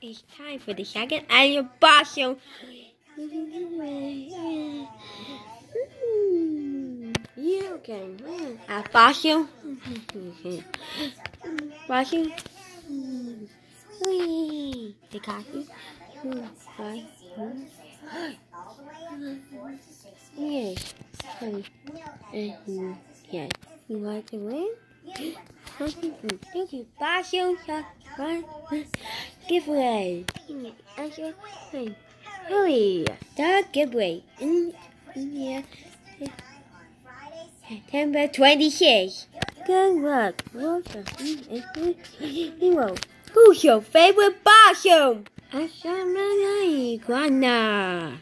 It's time for the second annual box show. You can win a show. Box show. Whee! They got you. Bye. Yay. Yeah. You want to win? Thank you. One giveaway. Hurry, the giveaway. In, in here. September 26. Good luck. Welcome. Who's your favorite bathroom? My iguana.